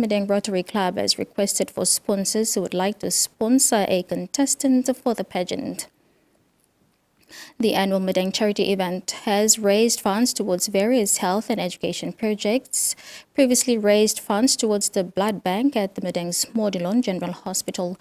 Madang Rotary Club has requested for sponsors who would like to sponsor a contestant for the pageant. The annual Madang charity event has raised funds towards various health and education projects, previously raised funds towards the blood bank at the Madang's Modilon General Hospital.